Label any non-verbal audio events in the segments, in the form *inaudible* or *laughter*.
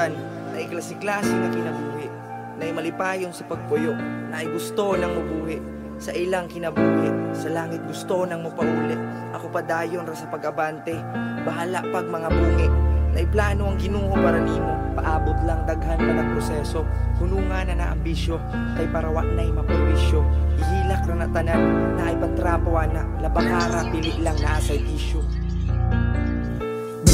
kalibutan na iklasi-klase nga kinabuhi na malipayon sa pagpuyo na gusto nang mabuhi sa ilang kinabuhi. Sa langit gusto nang mapauli ako padayon ra sa pag-abante. Bahala pag mga bungi na iplano ang Ginoo para nimo. Paabot lang daghan pa ng proseso hunungan na na ambisyo kay parawa na'y maperwisyo ihilak ra na tanan na ay patrapawa na labakara pili lang na asay issue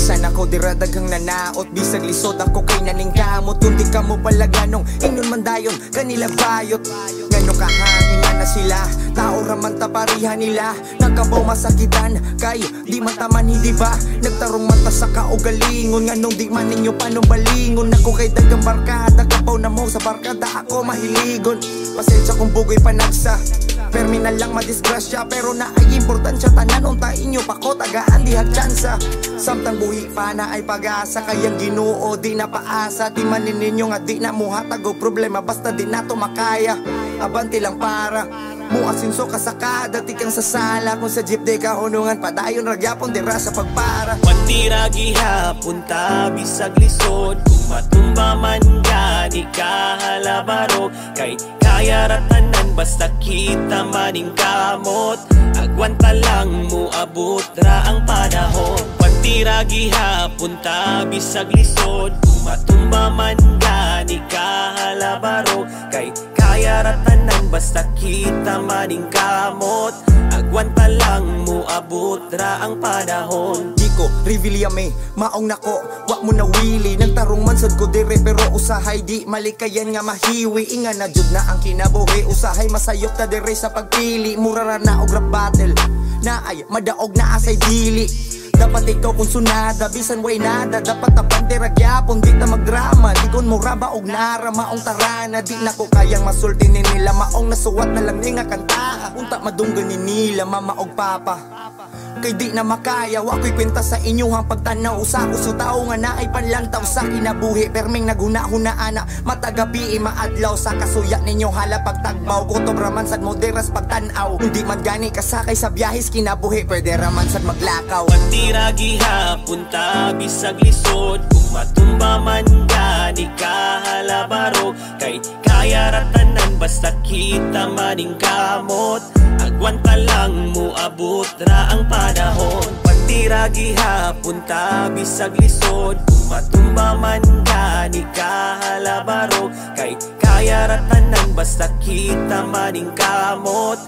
Bisan ako diradaghang nanaot Bisag lisod ako kay naningkamot. Kung di ka mo palaganong Ingon man dayon kanila bayot. Ngano kahangin nga na sila Tao raman taparihan nila. Nagkabaw masakitan Kay di mataman hindi ba? Nagtarong mata sa kaugalingon Nganong di man ninyo panubalingon. Ako kay dagang barkada Kabaw na mo sa barkada Ako mahiligon. Pasensya kung bugoy panagsa Perminal lang madisgrasya Pero na ay importansya. Tanan unta inyo pa ko tagaan dihag tsansa Samtang buhi pa na ay pag-asa Kayang ginoo di na paasa. Di manin ninyo nga di na muhatag o problema Basta di na to makaya Abanti lang para Muasinso ka sa kada Di kang sasala Kung sa jeep di ka hunungan. Padayon ragyapon dira sa pagpara. Pantira gihapon ta bisag lisod. Kung matumba man ka ka halabaro Kay kaya ratanan basta kita maning kamot. Agwanta lang mo abot ra ang panahon. Pantira gihapon ta bisag lisod. Kung matumba man ka ka halabaro Kay kaya ratanan basta kita maning kamot. Agwanta lang mo abot ra ang panahon. Di ko reveal me maong nako wa mo na wili nagtarong man sad ko dire pero usahay di malikayan nga mahiwi. Inga na jud na ang kinabuhi usahay masayop ta dire sa pagpili. Mura ra na og rap battle na ay madaog na asay dili dapat ikaw kung sunada bisan way nada. Dapat tapante ragyapon di ta magdrama di kon mo raba og nara maong tarana. Di na ko kayang masulti ni nila. Maong nasuwat na lang ni nga kanta. Unta madunggan ni nila mama og papa Kay di na makaya, wa ko'y kwenta sa inyong pagtanaw. Sa ko sa tao nga na ay panlantaw sa kinabuhi Perming naguna-hunaan na matagabi maadlaw Sa kasuya ninyo. Hala pagtagbaw Kutob raman sad moderas pagtanaw. Hindi man gani kasakay sa biyahis kinabuhi Pwede raman sad maglakaw. Pantira gihapon ta bisag lisod. Kung matumba man ka di ka halabaro Kay kaya ratanan basta kita maning kamot. Agwanta lang mo abot ra ang panahon. Pantira gihapon ta bisag lisod. Kung matumba man ka di ka halabaro. Kay kaya ratanan basta kita maning kamot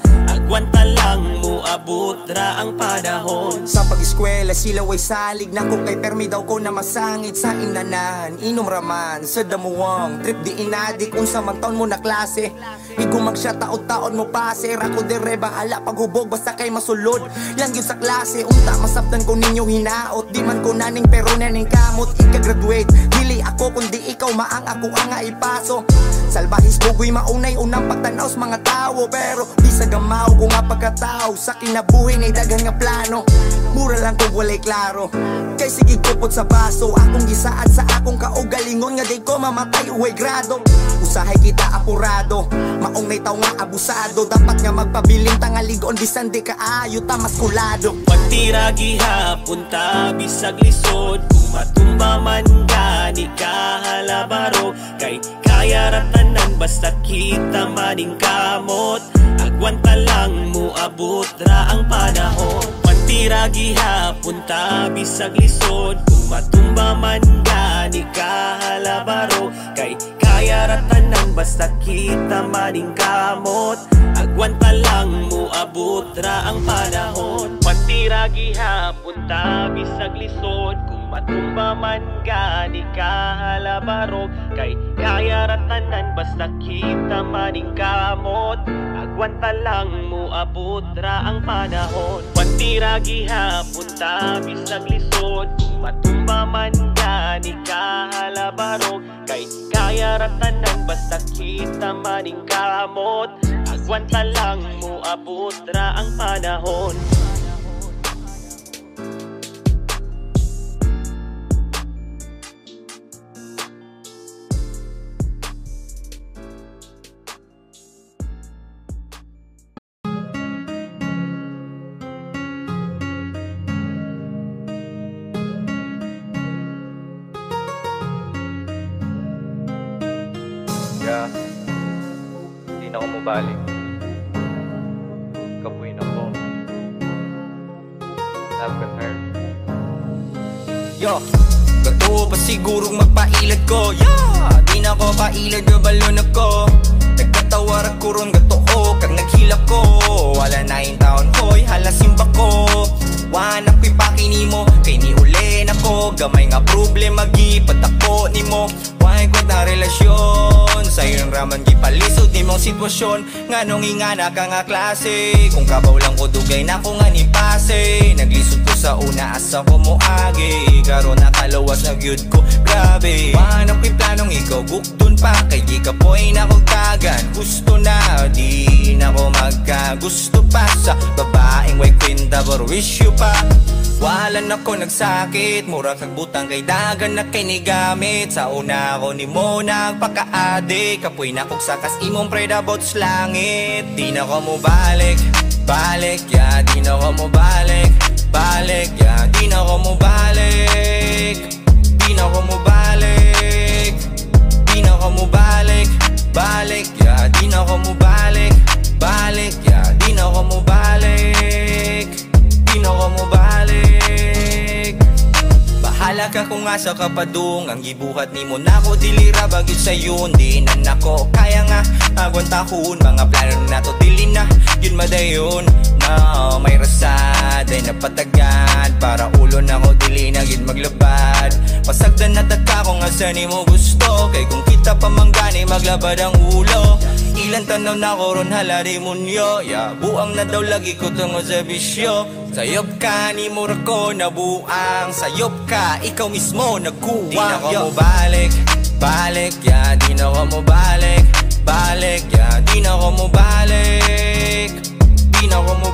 Agwanta lang mo abot ra ang panahon. Sa pag-eskwela sila way salig. Na kung kay permi daw ko na masangit sa inanan. Inom raman sa damuwang trip di inadik. Kung sa man taon mo na klase Igumag siya taon-taon mo pase. Rako de re bahala paghubog basta kay masulod. Lang yun sa klase unta masabdan ko ninyo hinaot. Di man ko naning pero naning kamot. Ika-graduate Dili ako kundi ikaw maang ako ang nga ipaso Salbahis bugoy maunay unang pagtanaw sa mga tao. Pero di sa gamaw ko nga pagkatao Sa kinabuhi na daghang nga plano. Mura lang kung walay klaro. Kay sige kupot sa baso. Akong gisaad sa akong kaugalingon Nga di ko mamatay uway grado. Usahay kita apurado. Maong may tao nga abusado. Dapat nga magpabiling tangaligon Bisan di kaayo ta maskulado Pantira gihapon ta bisag lisod matumba man ka di ka halabaro. Kay kaya ratanan basta kita maning kamot. Agwanta lang mo abot ra ang panahon. Pantira gihapon ta bisag lisod. Kung matumba man ka di ka halabaro. Kay kaya ratanan basta kita maning kamot. Agwanta lang mo abot ra ang panahon. Pantira gihapon ta bisag lisod matumba man ka di ka halabaro Kay kaya ratanan basta kita maning kamot. Agwanta lang mo abot ra ang panahon. Pantira gihapon ta bisag lisod. Matumba man ka di ka halabaro Kay kaya ratanan basta kita maning kamot. Agwanta lang mo abot ra ang panahon ko. Yeah, di na ko pailad na balon ako Nagkatawar ako ron gatoo Kag naghilak ko Wala na yung taon hoy halasimba ko. Wanak pipakini mo. Kay ni uli na ko. Gamay nga problema gipat ako ni mo. Why ko na relasyon? Sa'yo yung raman gipalisod ni mong sitwasyon. Nga nung ingana ka nga klase. Kung kabaw lang ko dugay na ko nga ni pase. Naglisod sa una asa ko mo agi. Karon nakalawas na gyud ko Grabe. Manang ko'y planong ikaw gukdun pa Kay di ka po'y nakugtagan Gusto na di na ko magka. Gusto pa sa babaeng way kwenta But wish you pa. Wala na ko nagsakit Mura kag butang kay dagan na kay ni gamit Sa una ko ni mo nagpakaade Kapoy na kog sakas imong preda bots langit Di na ko mo balik Balik, ya, di na ko mo balik Balik, ya, di na ko mo balik Di na ko mo balik Di na ko mo balik ya, di na ko mo balik ya, di na ko mo balik Di na ko mo balik Bahala ka kung asa ka padung Ang gibuhat ni mo na ko Dilira bagit sa yun Di na nako Kaya nga agwantahon Mga plano na to Dili na Yun madayon Na may rasad Ay napatagan. Para ulo na ko Dili na gid maglabad. Pasagdan na taka kung asa ni mo gusto. Kay kung kita pa manggani Maglabad ang ulo. Ilan tanaw na ko ron hala demonyo. Yeah, Buang na daw lagi ko tungo sa bisyo. Sayop ka ni mura ko nabuang. Sayop ka, ikaw mismo nagkuwang. Di na ko mo balik, balik. Yeah, Di na ko mo balik, balik yeah, Di na ko mo balik Di na ko mo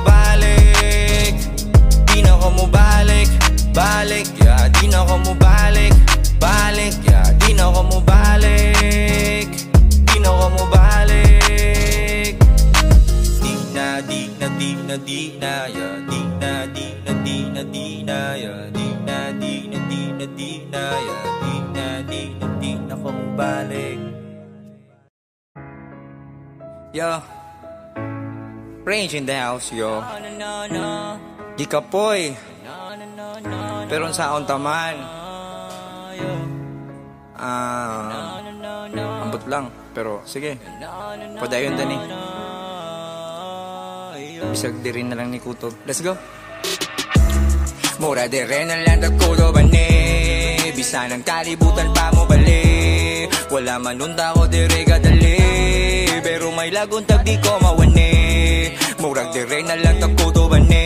Range in the house, yo. Di ka poy. Pero sa akong taman Ah. Ambot lang Pero sige. Padayon dani Bisag di rin na lang ni Kutob. Let's go. Mura di rin na lang nagkulo ba ni Bisa ng kalibutan pa mo bali Wala man unta ko di regadali. Pero may laguntag di ko mawani Murag di rin na lang nagkulo ba ni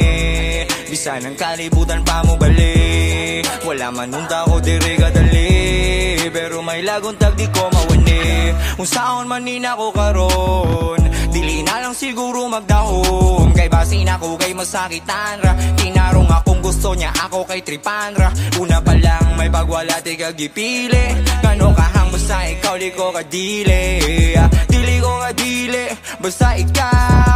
Bisa ng kalibutan pa mo bali. Wala man unta ko di regadali Pero may laguntag di ko mawani. Kung saan man nina ko karon Dili na lang siguro magdahom. Kay basin ako kay masakitan ra Tinarong akong gusto niya ako kay tripan ra Una pa lang may pagwala di ka gipili Kano kahang basta ikaw di ko kadili. Ah, Dili ko kadili basta ikaw,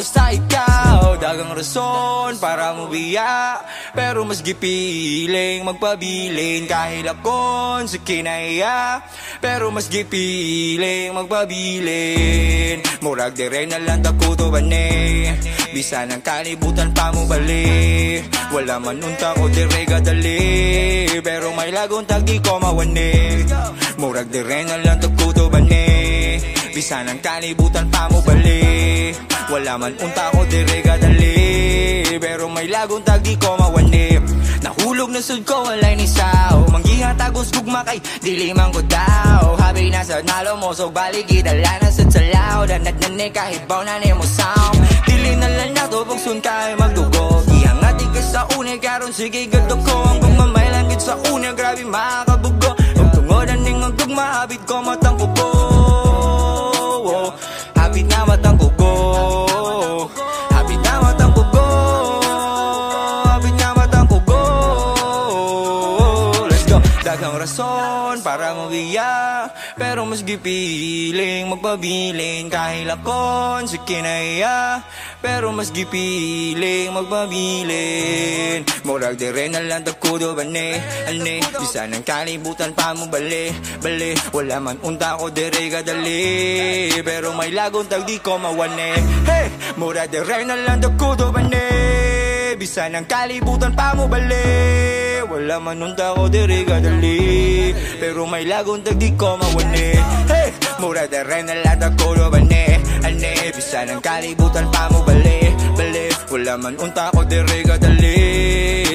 basta ikaw Dagang rason para mo biya Pero mas gipiling magpabilin Kahit akon sa kinaya. Pero mas gipiling magpabilin. Murag di rin na lang dakuto ba ni. Bisa ng kalibutan pa mo bali. Wala man unta ko di regadali Pero may laguntag di ko mawani Murag di rin na lang dakuto Bisa ng kalibutan pa mo bali. Wala man unta ko di regadali. Pero may laguntag di ko mawani Nahulog na sud ko walay ni sao. Manggiha tagos gugma kay dili man ko daw. Habi na sa nalo mo so balik idala na sa salaw Danad na ni kahit baw na ni mo sound Dili na lang na to pag sun kay magdugo. Ihangati ka sa une karon sige gadto ko. Ang pagmamaylan gid sa une grabe makabugo. Ang tungodan ning ang gugma habit ko matang kuko Habit na matang kuko Habit na matang kuko Habit na matang kuko Let's go. Daghang rason para mabiyak Pero mas gipiling magpabilin Kahilakon sa kinaya. Pero mas gipiling magpabilin. Murag di rin alam takudo ba ni Ane, bisa ng kalibutan pa mo bali Bali, wala man unta ko dire kadali. Pero may lagong tag di ko mawane. Hey, murag di rin alam takudo ba ni Bisa ng kalibutan pa mo bali Wala man unta ko dire kadali Pero may lagong tag di ko mawane Hey, mura de rin na lang ako do ba ni Ane, bisa ng kalibutan pa mo bali Bali, wala man unta ko dire kadali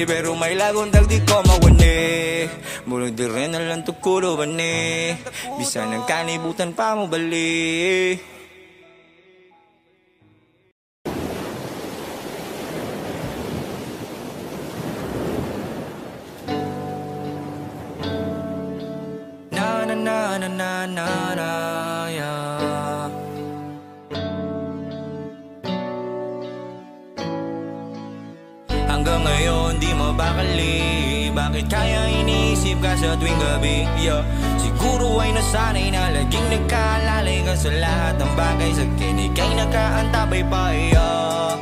Pero may lagong tag di ko mawane Mura de rin na lang tukuro ba ni Bisa ng kalibutan pa mo bali na na na na yeah. Hanggang ngayon di mabakali Bakit kaya iniisip ka sa tuwing gabi yeah. Siguro ay nasanay na laging nagkaalalay ka sa lahat ng bagay Sa kinig ay nakaantabay pa yeah,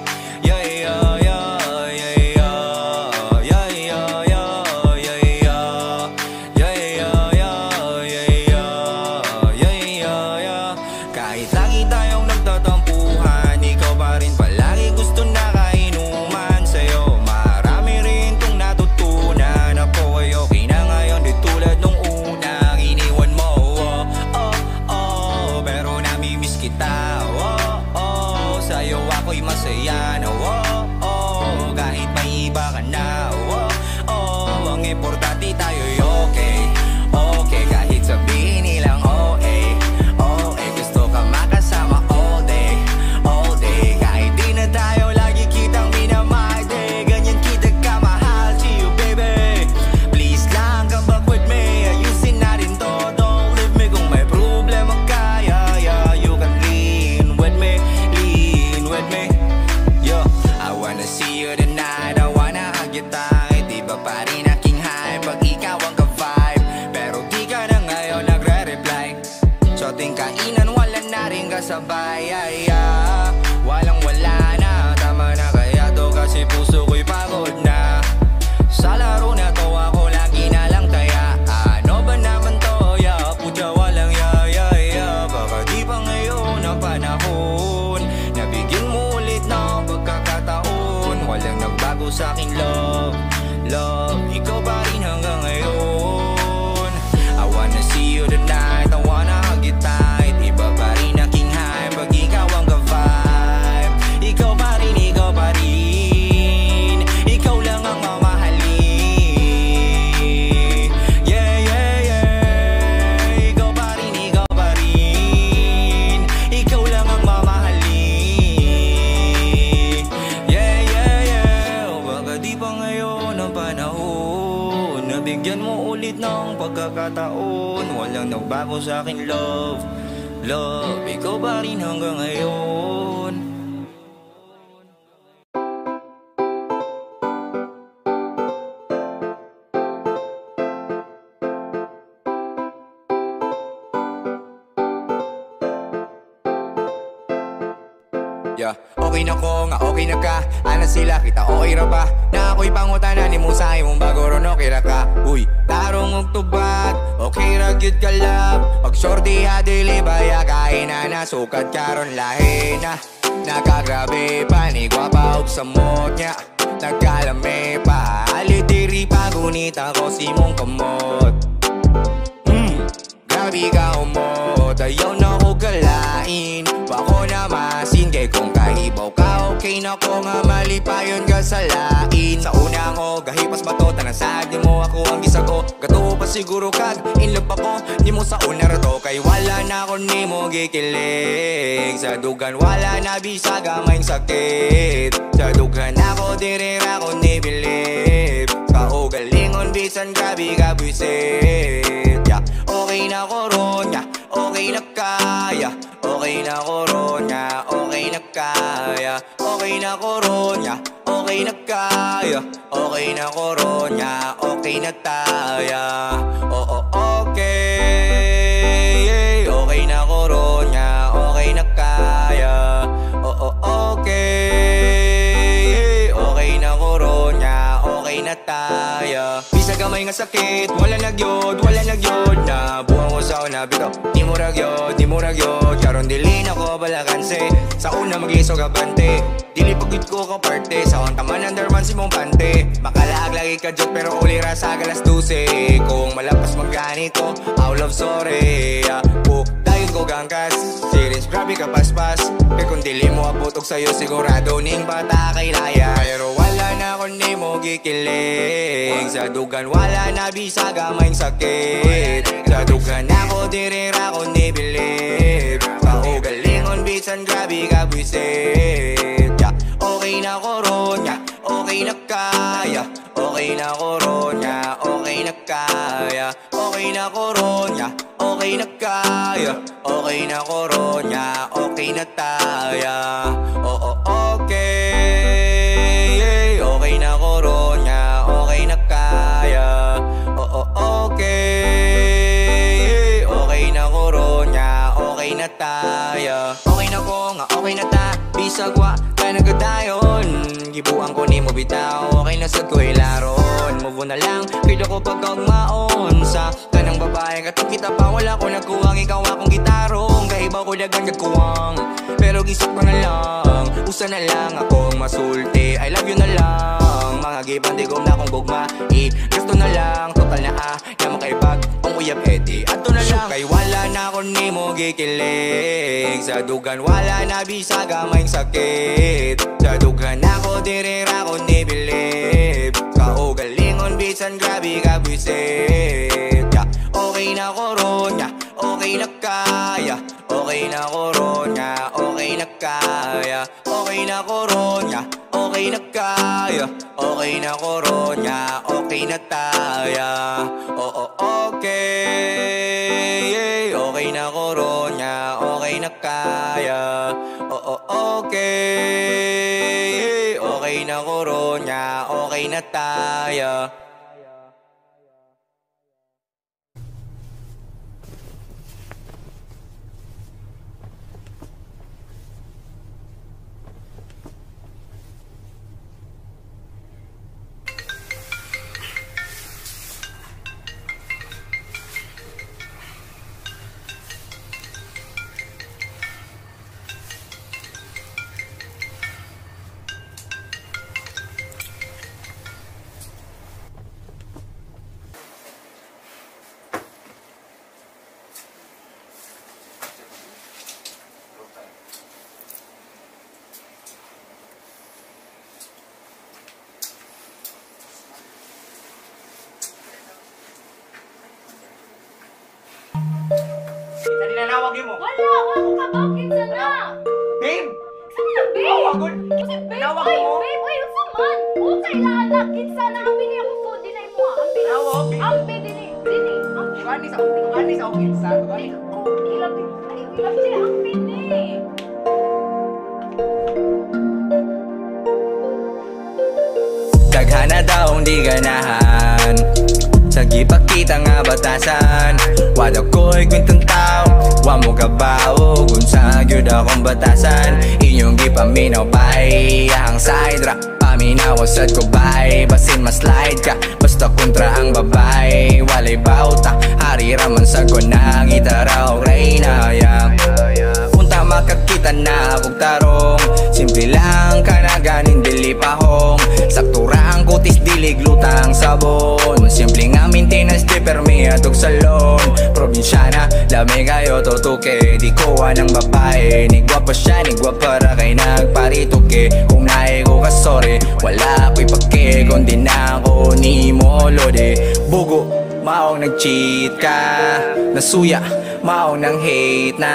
pagkakataon Walang nagbago sa akin love. Love, ikaw pa rin hanggang ngayon. Yeah. Okay na ko nga, okay na ka. Ana sila, kita okay ra ba gyud ka lab Pag shorty ha dili baya Kain na nasukat karon lahi na. Nakagrabe pa ni gwapa og samot niya. Nagkalame pa. Alitiri pa gunit ako si mong kamot grabe ka umot Ayaw na ko galain Bako na masin Kay kung kahibaw ka Okay na ko nga malipayon ka sa lain. Sa una ko gahipas ba to? Tanang sag di mo ako ang gisago Gato pa siguro kag In love ako? Ni mo sa una rato Kay wala na ko ni mo gikilig. Sa dugan wala na bisa gamayng sakit. Sa dugan ako dirira ko ni believe Kaugalingon bisan grabe ka buisit yeah. Okay na ko ron yeah. Okay na kaya Okay na ko ron yeah. Okay na kaya Okay na ko ron yeah. Okay na kaya Okay na ko ron yeah. Okay na taya Oo, okay Okay na koronya, okay na kaya Oo, okay Okay na koronya, okay na tayo Gamay nga sakit, wala nagyod, wala nagyod Na buwan ko sa una bitaw Di mo ragyod, di mo ragyod Karon dili na ko balakanse Sa una magliso ka bante. Dili pagod ko ka parte. Sa on taman underman si mong pante Makalaag lagi ka joke pero uli ra sa galas 12 Kung malapas magganito, I'll love sorry yeah. Book dayon ko gangkas Series grabe ka paspas. Kaya kung dili mo abot og sayo sigurado ning bata kay laya. Pero kung di mo gikiling Sa dugan wala na bisa gamay sakit. Sa dugan ako dire ra ko ni believe Kaugalingon bisan grabe ka buisit. Yeah. Okay na koronya, okay na kaya. Okay na koronya, okay na kaya. Okay na koronya, okay na kaya. Okay na koronya, okay na taya. Oo, okay ta Bisag wa, kaya nagadayon Ko ni mo bitaw Okay na sad ko ilaron Move na lang, pila ko pagkagmaon Sa kanang babae Katong kita pa wala ko nagkuwang Ikaw akong gitarong Kahibaw ko dagang nagkuwang Pero gisap ko na lang Usa na lang akong masulti. I love you na lang Mga gibandigom na akong gugma. I gusto na lang Total na ah Na makaibag Ang uyab edi Ato na lang. Kay wala na ako ni mo gikilig. Sa dugan wala na bisa gamay sakit. Sa dugan ako dire ko ni believe Kaugalingon bisan grabe ka buisit. Yeah. Okay na koronya, okay na kaya. Okay na koronya, okay na kaya. Okay na koronya, okay na kaya. Okay na koronya, okay na taya. Oo, okay Okay na koronya, okay na kaya. Oo, okay Okay na koronya, okay na taya side ra. Paminaw sad ko bay Basin maslide ka. Basta kontra ang babay. Walay bauta. Hari raman sa ko nang itaraw Reyna yeah. Punta makakita na kog tarong. Simple lang ka na ganin dili Saktura ang kutis dilig lutang sabon. Simple nga maintenance di permi atog salon. Probinsyana, dami kayo tutuke. Di kuha ng babae Ni gwapa siya, ni gwapa ra kay nagparituke. Kung nae ko ka sorry Wala ko'y pake Kundi na ako ni mo lode Bugo, maong nag-cheat ka. Nasuya, maong nang hate na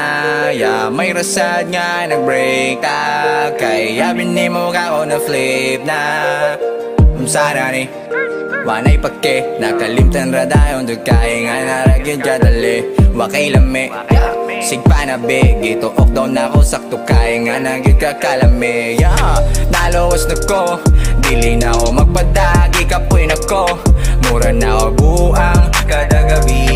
yeah, May rasad nga nag-break ta Kaya bini mo ka ko na flip na Um sana ni Wanay pake Nakalimtan ra dayon Dugkay nga naragyan dya dali Wakay lame yeah. Sigpa na big Ituok daw na ako Sakto kay nga nagyud kakalame yeah. Nalawas na ko Dili na ako magpadagi Kapoy na ko Mura na ako buang Kada gabi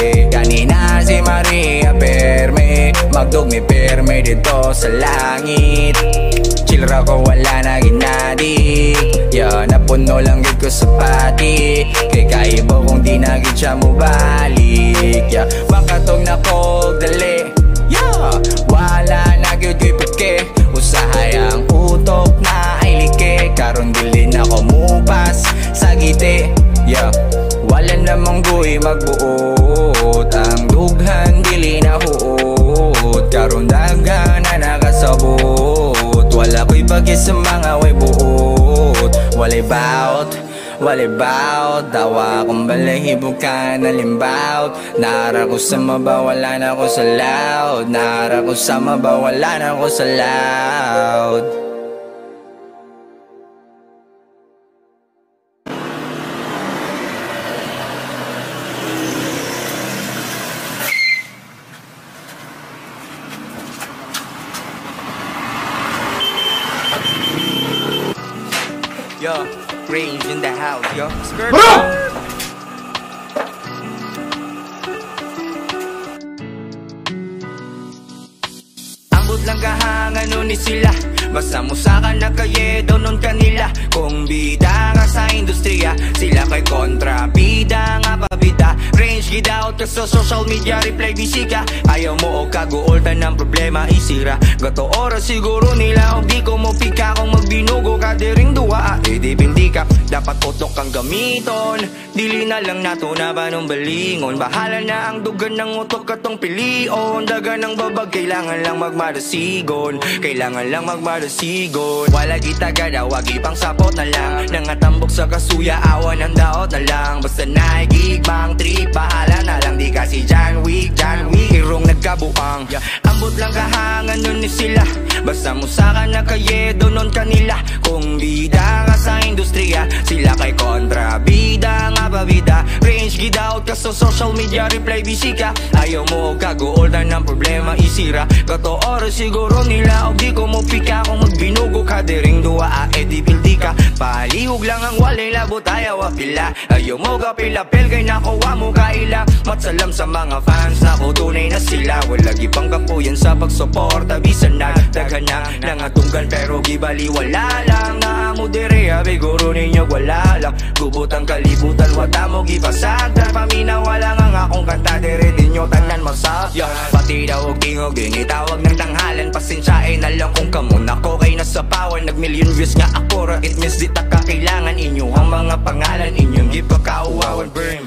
gabi Kanina si Maria Perme Magdugmi perme dito sa langit. Chill ko wala na ginadi. Yan napuno lang gid ko sa pati. Kay kaibo kung di na gid siya mubalik. Yeah. Makatog na kog dali Yeah Walay bout Walay bout Dawa kong balahibog ka na limbaut. Nara ko sa mabawala na ko sa loud. Nara ko sa mabawala na ko sa loud Gato oras siguro nila gamiton Dili na lang nato na ba nung balingon. Bahala na ang dugan ng utok katong pilion. Daga ng babag Kailangan lang magmadasigon Kailangan lang magmadasigon Wala kita gada Wag ipang sapot na lang. Nangatambok sa kasuya Awan ng daot na lang. Basta naigig bang trip Bahala na lang. Di kasi John Wick John Wick Irong nagkabuang. Yeah. Ambot lang kahangan nun ni sila. Basta musaka na kayedo nun kanila. Kung bida nga sa industriya Sila kay kontra Bida nga babida Range gidaot ka sa social media Reply bisika. Ayaw mo kaguoldan ng problema Isira. Kato oras siguro nila O di ko mo pika. Kung magbinugo ka Diring duwa ah, eh di pildi ka. Palihog lang ang walay labot Ayaw apila Ayaw mo kapilapil Kay nakuha mo kaila. Matsalam sa mga fans Na ko tunay na sila. Wala gipang kapuyan sa pagsuporta Bisan nagdaghan na Nangatunggan pero gibali wala lang. Naamo dire Biguro ninyo wala lang Gubot ang kalibutan Wata mo gipasagdan Paminaw wala nga akong kanta Dire dinyo tanan masap yeah. Pati daw og tingog Dini tawag ng tanghalan. Pasensyain na lang kung kamon Ako kay nasa pawan Nag million views nga ako. Ra It means di ta kakailangan Inyo ang mga pangalan Inyong gipakauwawan Brim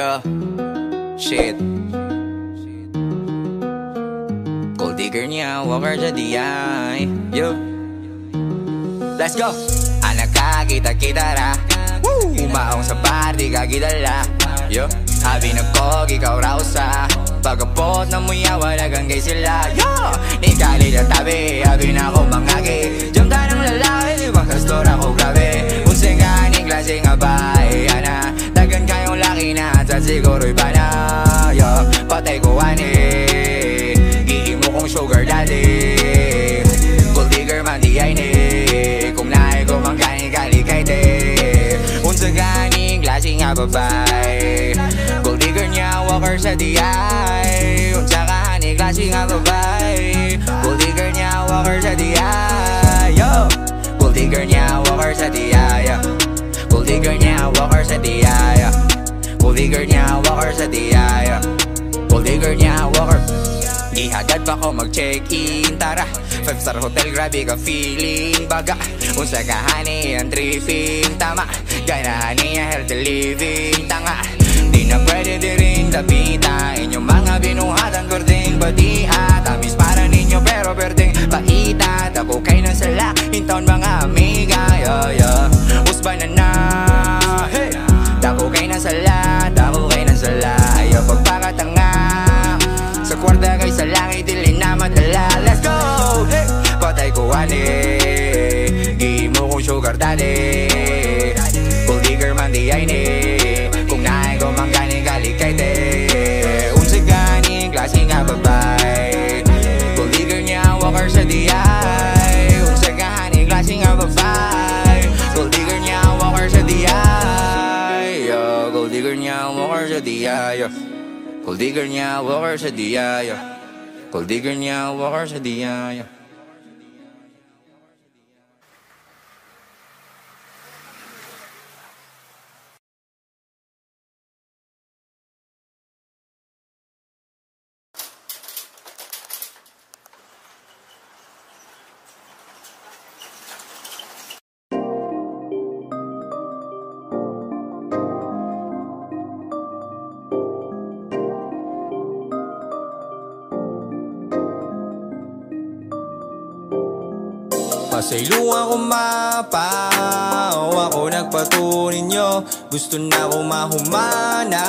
Yeah, shit. Gold digger niya, walker sa DI Yo. Let's go! Anak ka, kita-kita ra. Umaong sa party, kagidala. Yo. Habi na kog, ikaw raw sa Pagkapot na muya, wala kang gay sila. Yo. Ni kali na tabi, habi na ako mangagi Jump ta ng lalaki, di ba kastor ako grabe? Unsing ka ni klase nga ba, ana Dagan kayong laki na, at siguro'y ba na Yo Patay ko ani Gihi mo kong sugar daddy. Gold digger man di ay ni Kung naay ko mang kani kali kay te Unsa ganing klase nga babay Gold digger niya walker sa DI Unsa ganing klase nga babay Gold digger niya walker sa DI Yo. Gold digger niya walker sa DI Gold digger niya walker sa DI Gold digger niya walker sa DI Gold digger niya walker. Ihagad pa ko mag-check-in Tara, five star hotel Grabe ka feeling. Baga, unsa ka honey Ang tripping Tama, ganahan niya healthy living Tanga, di na pwede di rin Tapita inyong mga binuhatan Gording badia Tamis Kul digger niya, walker sa diyayo Kul digger niya, walker sa diyayo Gusto na ko mahumana.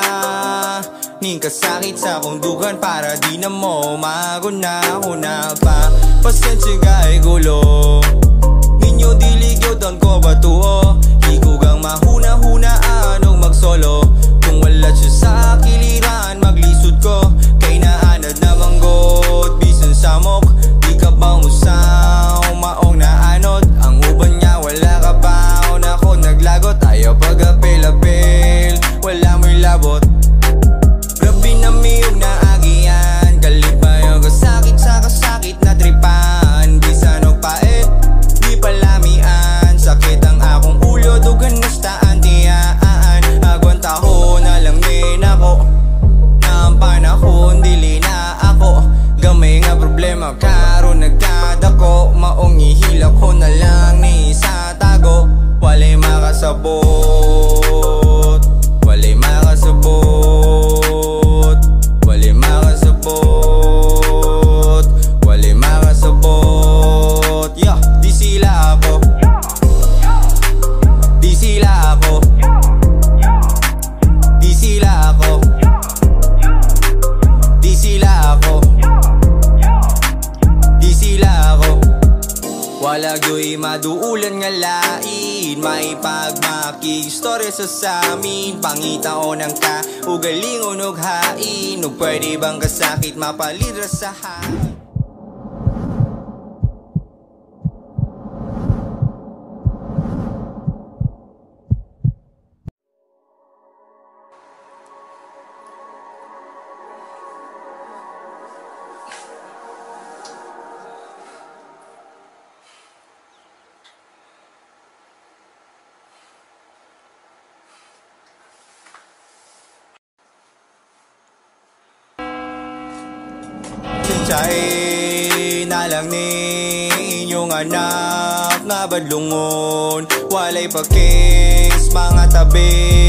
Ning kasakit sa kundukan para di na mo maguna Una pa Pasensya ka ay gulo. 哈哈。Malay pa mga tabi.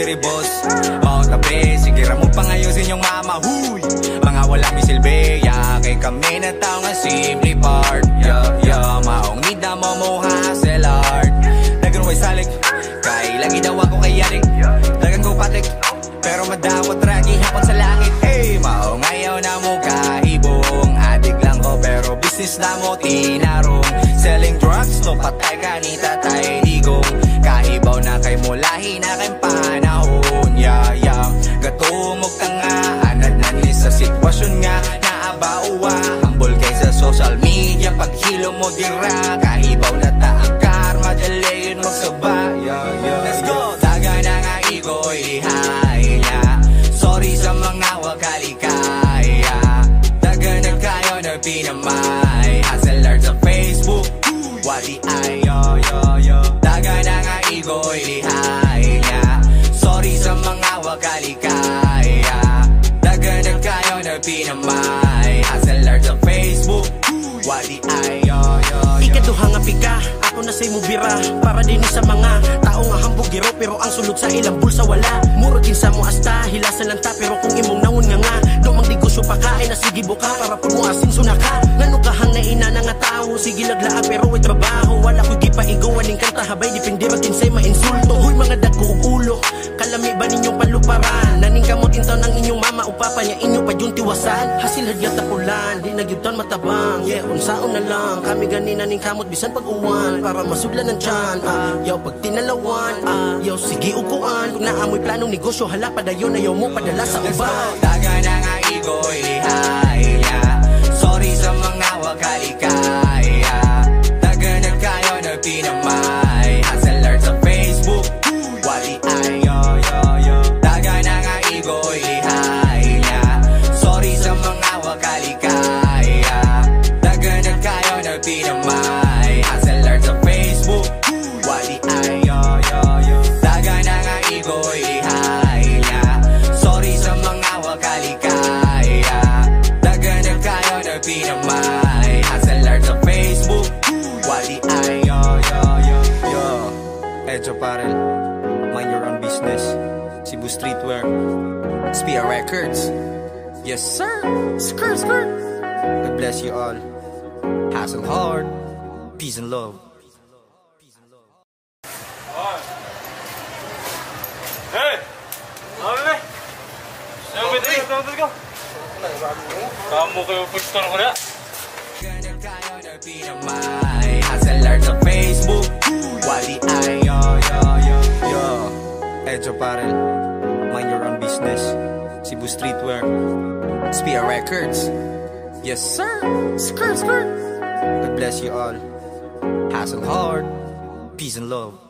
Diri boss. Mao tabi Sige ra mo pangayusin yung mama. Huy! Mga wala mi silbi Ya kay kami na tao nga simple part. Yeah, yeah Maong nida mo mo hustle hard Dagan way salik Kay lagi daw ako kay yarik Dagan ko patik pero madawat ragi hapon sa langit. Hey, mao ngayon na mo kahibong. Adik lang ko pero business na mo tinarong. Selling drugs, no patay ka ni tatay digong. Kahibaw na kay mulahi na kay panahon mo dira Kahibaw na Dali yun magsaba Yeah, yeah. Let's go. Taga na nga igo'y haya Sorry sa mga wakalikaya. Taga na kayo na pinamay. Hustle art sa Facebook. Wali ay Taga na nga igo'y lihaya Sorry sa mga wakalikaya. Taga na kayo na pinamay say mo bira Para din sa mga tao nga hambugiro Pero ang sulod sa ilang bulsa wala. Murag kinsa mo hasta, hilasan lang ta Pero kung imong nawon nga nga Dumang negosyo pa ka, ay nasigi buka Para pag mo asin suna ka. Ngano kahang na ina na nga tao Sige laglaan pero way trabaho Wala ko gipaigawan ning kanta Habay dipindi pa yung tiwasan Hasil hadyat tapulan Di nagyutan matabang. Yeah, unsaon na lang. Kami ganina ning kamot bisan pag uwan. Para masudlan ng tiyan ah, Yaw pag tinalawan ah, Yaw sige upuan. Kung naamoy planong negosyo Hala padayon ayaw mo padala sa uban. Taga na nga igo'y Sorry sa mga wakalikaya Spia Records Yes sir. Skirt skirt. God bless you all. Hustle hard Peace and love. Kamu kayo pag-store ko na. Ganda kayo na pinamay Hustle art sa Facebook Wali ay yo yo yo yo Edjo Parel Mind your own business Cebu Streetwear Spia Records. Yes sir. Skirt skirt. God bless you all. Hustle hard. Peace and love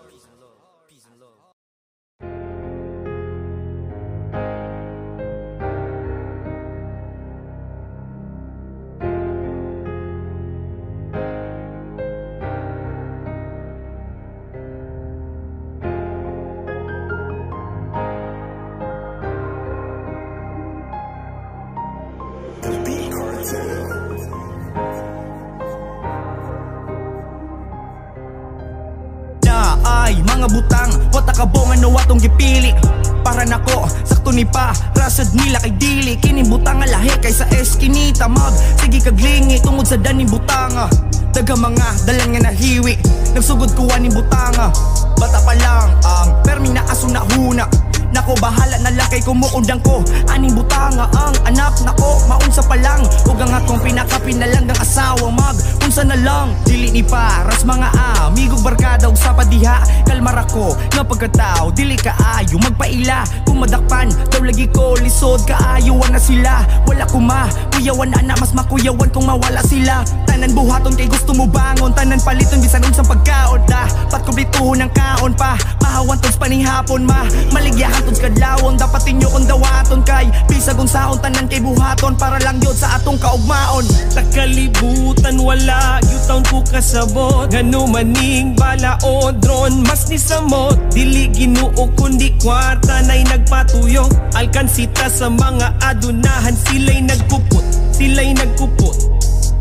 Rasad nila kay dili Kining butang nga lahi kaysa eskinita Mag, sige kaglingi Tungod sa daning butanga. Daga mga dalan nga nahiwi Nagsugod kuha ni butanga. Bata pa lang ang permi na aso na huna. Nako bahala na lang kay kumukundang ko Aning butanga. Ang anak nako Maunsa pa lang. Ug ang akong pinakapinalang ng asawa mag Unsa na lang Dili ni paras mga amigo barkada ug sa padiha Kalmar ako nga pagkatao Dili kaayo magpaila. Kung madakpan daw lagi ko lisod Kaayowan na sila. Wala ko ma Kuyawan ana mas makuyawan kung mawala sila Tanan buhaton kay gusto mo bangon. Tanan paliton bisan unsang pagkaon da. Pat kumplituhon ng kaon pa? Mahawan tons panihapon ma. Maligyahan tons kadlawon Dapat inyo kong dawaton. Kay Bisag unsaon tanan kay buhaton Para lang yun sa atong kaugmaon. Nakalibutan wala Yutaw ko kasabot. Ngano maning balaod Drone mas ni samot. Dili ginuo kundi kwarta Na'y nagpatuyo Alkansita sa mga adunahan Sila'y nagpuput Sila'y nagpuput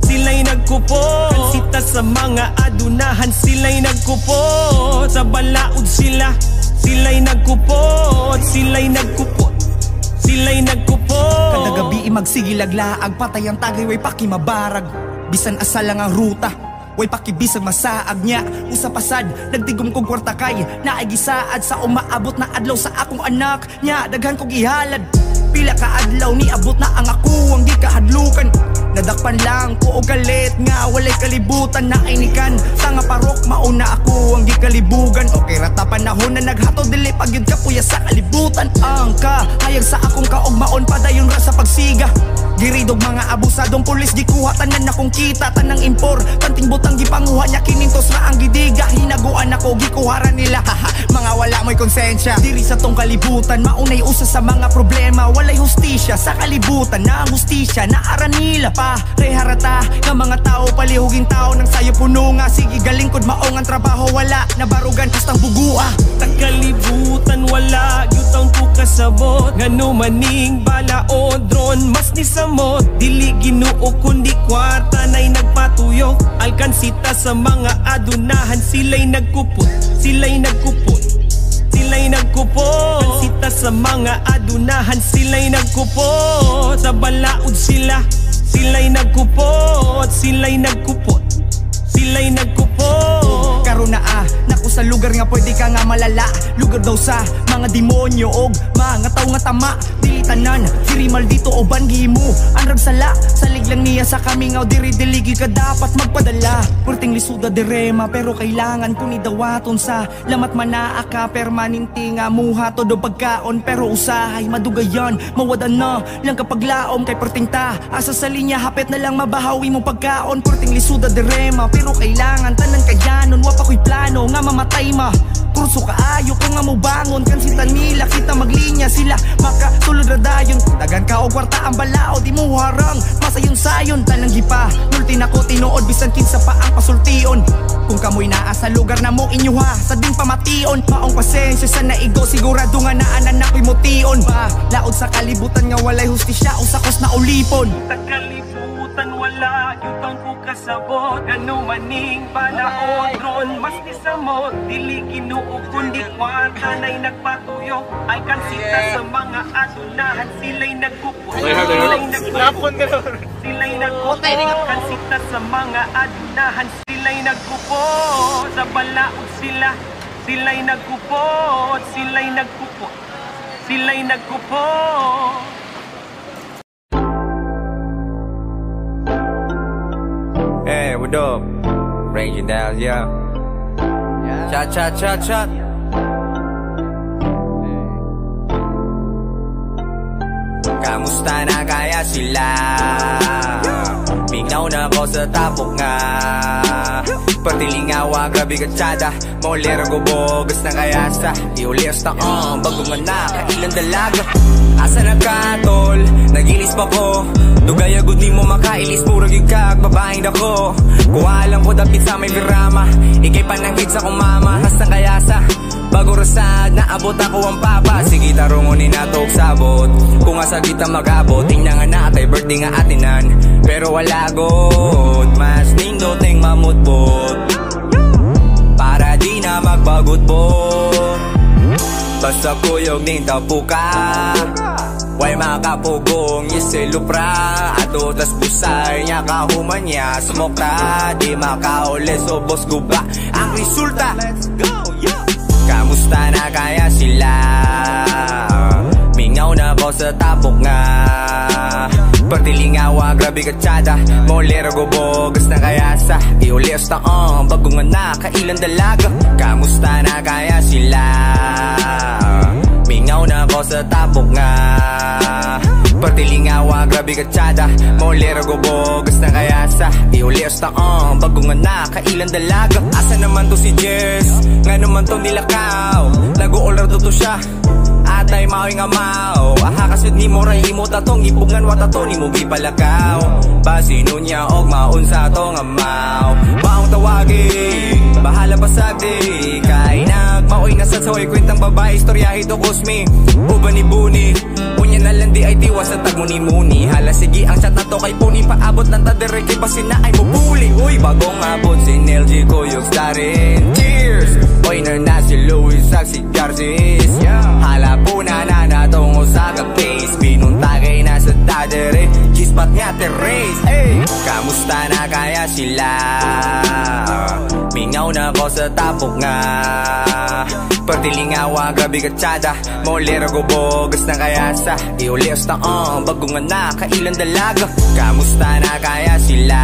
sila'y nagkupot Kansita sa mga adunahan, sila'y nagkupot Sa balaod sila, sila'y nagkupot Sila'y nagkupot, sila'y nagkupot Kada gabi magsigilaglaag Patay ang tagay way pakimabarag Bisan asa lang ang ruta Way pakibisag masaag niya. Usapasad, nagtigom kong kwarta kay Naigisaad sa umaabot na adlaw sa akong anak Nya, daghan kong ihalad Pila ka adlaw ni abot na ang ako ang gikahadlukan Nadakpan lang ko og galit nga walay kalibutan na inikan. Tanga parok mauna ako ang gikalibugan. Okay rata panahon na naghato dili pagyud ka puya sa kalibutan. Ang ka hayag sa akong kaugmaon padayon ra sa pagsiga Giridog mga abusadong pulis gikuha tanan akong kita tanang impor. Tanting butang gipanguha niya kinintos na ang gidiga. Hinaguan ako gikuharan nila *laughs* mga wala mo'y konsensya. Diri sa tong kalibutan maunay usa sa mga problema. Walay hustisya sa kalibutan na ang hustisya na aranila pa. Reharata nga mga tao palihuging tao nang sayo puno nga. Sige galingkod maong ang trabaho wala nabarugan kastang bugua. Takalibutan wala Yutang ko kasabot Ngano maning balaod Dron mas ni samot Dili ginuo kundi kwarta Na'y nagpatuyok Alkansita sa mga adunahan Sila'y nagkupot Sila'y nagkupot Sila'y nagkupot Kansita sa mga adunahan Sila'y nagkupot Sa balaod sila Sila'y nagkupot Sila'y nagkupot Sila'y nagkupot Karon na ah, naku sa lugar nga pwede ka nga malala. Lugar daw sa mga demonyo og mga tao nga tama. Dili tanan, diri maldito o bangi mo. Anrag sala, salig lang niya sa kami nga diri diligi ka dapat magpadala. Purting lisuda direma pero kailangan ko ni dawaton sa Lamat manaa ka permanente nga muha. Todo pagkaon Pero usahay madugayan, mawadan na lang kapag laom Kay perting ta, asa sa linya hapit na lang mabahawi mo pagkaon. Purting lisuda direma pero kailangan tanan kayanon Wa pa ko'y plano nga mamatay ma. Kurso kaayo ko nga mo bangon Kansita nila kita maglinya sila. Makasulod ra dayon. Dagan ka o kwarta ang balao Di mo harang. Masayon sayon Tanang gipa. Nulti na ko tinuod Bisan kinsa pa ang pasultion. Kung kamoy naa sa lugar na mo inyuha Sa ding pamation Maong pasensya sa naigo Sigurado nga naanan na ko'y motion. Pa Laod sa kalibutan nga walay hustisya O sakos na ulipon Takalibutan wala. Yutang ko kasabot Ano maning balaod Ron mas ni samot Dili ginuo kundi kwarta Na'y nagpatuyok Ay kansita sa mga adunahan Sila'y nagkupot Sila'y nagkupot Sila'y nagkupot Kansita sa mga adunahan Sila'y nagkupot Sa balaod sila. Sila'y nagkupot Sila'y nagkupot Sila'y nagkupot Hey, what up? Ranging down, yeah. Chat, chat, chat, chat. Kamusta na kaya sila? Mingaw na ako sa tapok nga Partilingawa, grabe ka tsada Maulera ko bogas na kaya sa Iulias na ang bago nga na Kailan dalaga Asa na ka tol? Nagilis pa ko. Dugay agad di mo makailis Murag yung kag babaeng dako. Kuha lang ko dapit sa may birama Ikay pananggit sa kumama. Hasta kaya sa Bago rasad, naabot ako ang papa. Sige tarungunin nato og sabot. Kung asa kita mag-abot Tingnan nga na atay birthday nga atinan. Pero wala god Mas nindot ning mamutbot. Para di na magbagot-bot Basta kuyog ning tapuka Way makapugong yeselupra Ato tas busay niya kahuman niya. Sumokta di makauli. Subos guba Ang resulta? Kamusta na kaya sila? Mingaw na ko sa tapok nga Partilingawa, grabe ka tsada Molero go bogas na kaya sa Iulias na ang bago nga na Kailan dalaga. Kamusta na kaya sila? Mingaw na ko sa tapok nga. Partilingawa, grabe ka tsada Molero go bogas na kaya sa Iulias na ang bago nga na Kailan dalaga. Asa naman to si Jess? Nga naman to nilakaw. Nag-uulrar to to siya Atay maoy nga mao. Aha kasud ni mo ray imo tatong Ipungan wa tato ni mo gipalakaw Basino niya og maun sa to nga mao. Maong tawagi Bahala pa sa di. Kay nag Maoy nasa soy Kwentang babae Istorya ito kusmi Uba ni Buni Unya na lang di ay tiwas Sa tagmuni-muni Hala sige ang chat na to kay Puni Paabot ng tadere Kay basi na ay mabuli. Uy bagong abot Si LG Kuyog Starin Cheers Uy na si Louis Sak si Garcis Hala po na na natungo sa case Pinuntagay na sa tadere Gispat niya Teres! Kamusta na kaya sila? Mingaw na ko sa tapok nga. Partilingawa, grabe ka tsada Molera go bogas na kaya sa Iulios na ang bagungan na Kailan dalaga. Kamusta na kaya sila?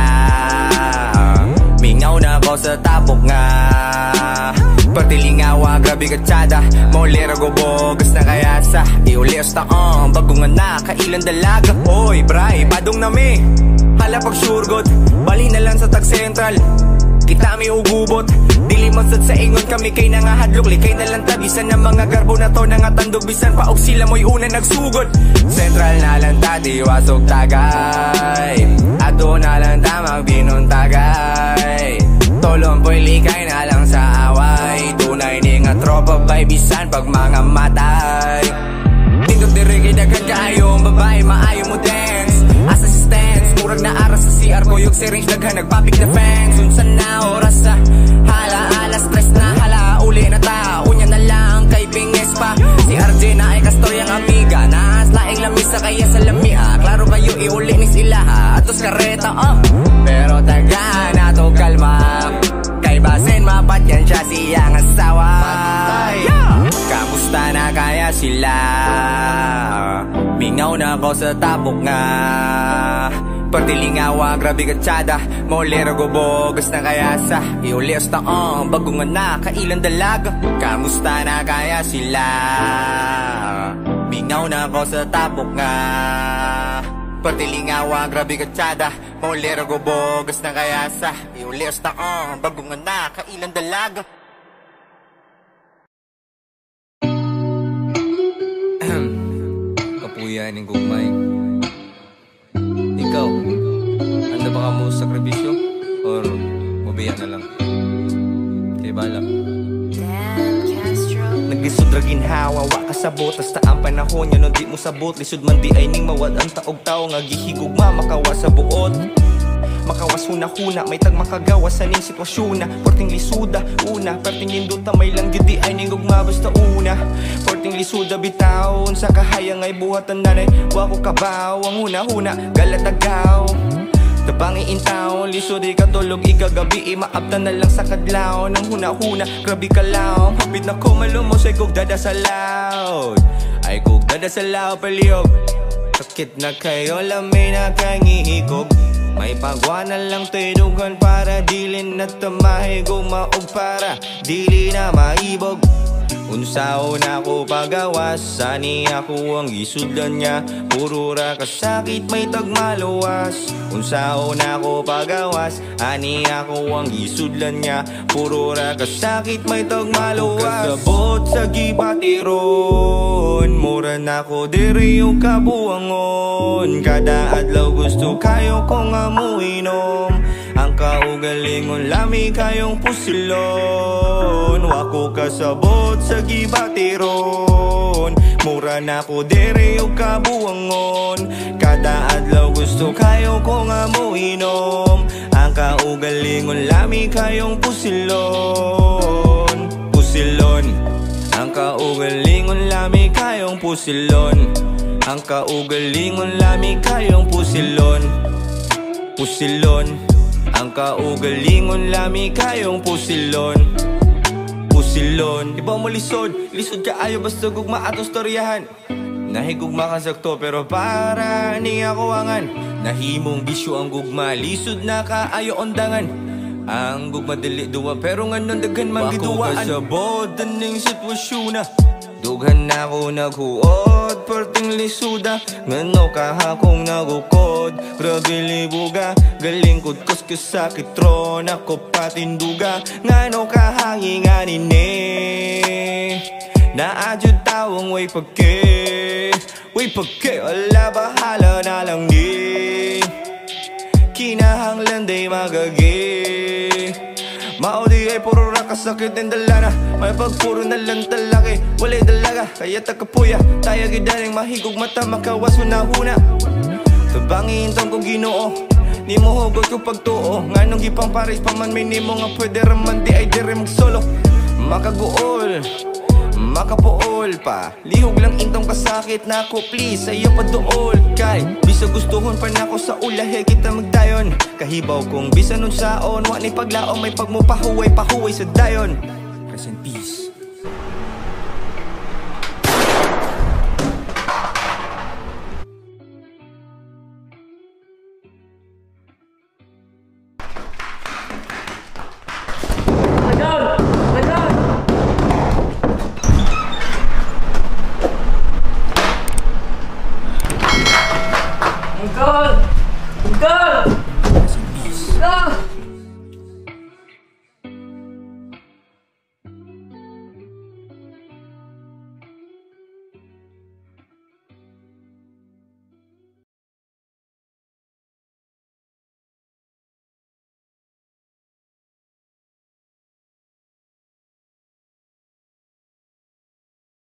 Mingaw na ko sa tapok nga Partilingawa, grabe ka tsada Molera go bogas na kaya sa Iulios na ang bagungan na Kailan dalaga. Hoy, bray, padong na me Hala pag surgot Bali na lang sa tag central. Kita mi ugubot. Dili masad sa ingon kami kay nangahadlok Likay na lang tabisan ng mga garbo na to Nangatandog bisan pa og sila mo'y una nagsugod. Central na lang tati wasog tagay. Ato na lang tamang binuntagay Tolong po'y likay na lang tropa bay bisan pag mga matay? Tindog diri kay daghan kaayo ang babae maayo mo dance Asa si stance na aras sa CR ko yung syringe daghan nagpapik na fans. Unsan na oras sa hala alas stress na hala uli na ta Unya na lang kay pinges pa Si RJ na ay kastoryang amiga Naas laing lamisa kaya sa lamia. Klaro kayo iuli ni sila ha? Atos kareta oh. Pero taga na to kalma Kay basen mapat yan siya siyang asawa. Kamusta na kaya sila? Mingaw na ko sa tapok nga. Partilingawa, grabe ka tsada Molero go bogas na kaya sa Iulios na ang bagungan na Kailan dalaga Kamusta na kaya sila? Mingaw na ko sa tapok nga Partilingawa, grabe ka tsada Molero go bogas na kaya sa Iulios na ang bagungan na Kailan dalaga *clears throat* Kapuyan ng gugmay. Ikaw, handa ba ka mo sakripisyo? Or mabiya na lang? Kaya bala Naglisod ra ginhawa wa kasabot Hasta ang panahon no di mo sabot Lisod man di ay ning mawad ang taog tao Nga gihigugma makawa sa buot. Makawas huna-huna, may tag makagawa sa ning sitwasyon na. Porting lisuda, una, perting linduta may lang gidi ay ning gugma basta una. Porting lisuda bitaon, sa kahayang ay buhatan nanay Wa ko kabaw, ang huna-huna, galatagaw Tabangi in town, lisod di katulog ikagabi Imaapta na lang sa kadlaw. Nang huna-huna, grabe ka lang Hapit na ko malumos ay kog dada sa loud. Ay kog dada sa loud paliyog. Sakit na kayo, lamay na kangihikog may pagwa na lang tinugan para dilin na tamahe Gumaog para dili na maibog Unsaon ako pagawas Sani ako ang isudan niya. Puro ra kasakit may tagmaluwas. Unsaon ako pagawas Ani ako ang isudlan niya. Puro ra kasakit may tagmaluwas. Kasabot sa gibatiron. Mura na ko diri yung kabuangon. Kada adlaw gusto kayo kong amuinom Ang kaugalingon lami kayong pusilon. Wako kasabot sa gibatiron Mura na ko dere yung kabuangon. Kada adlaw gusto kayo kong amuinom. Ang kaugalingon lami kayong pusilon. Pusilon. Ang kaugalingon lami kayong pusilon. Ang kaugalingon lami kayong pusilon. Pusilon kaugalingon lami kayong pusilon. Pusilon. Iba mo lisod, lisod ka ayo basta gugma atong storyahan Nahigugma ka sakto pero para ni ako Nahimong bisyo ang gugma, lisod na kaayo ondangan Ang gugma dili duwa pero nganon daghan man giduwaan Wako kasabot ning sitwasyon na. Dughan na ko naghuot Perting lisuda. Ngano ka kung nagukod? Grabe libuga Galing kod kus kasakit tron Ako patinduga Ngano ka hanginganin eh Naadjud tawang way pagke Way pagke Wala bahala na lang di Kinahanglan day di ay puro rakasakit ng dalana May pagpuro na lang talaki Walay dalaga, kaya takapuya Tayo gidaling mahigog mata Makawas hunahuna Tabangin tong kong ginoo Ni mo hugot ko pagtuo. Nganong gipang paris pa man may nimo nga pwede raman di ay dire magsolo Makaguol Makapuol pa. Lihog lang intong kasakit na ako Please sa'yo pa dool Kay Bisa gustuhon pa na ako sa ulahe kita magdayon. Kahibaw kong bisa nun saon Wa ni paglaom may pagmupahuway Pahuway sa dayon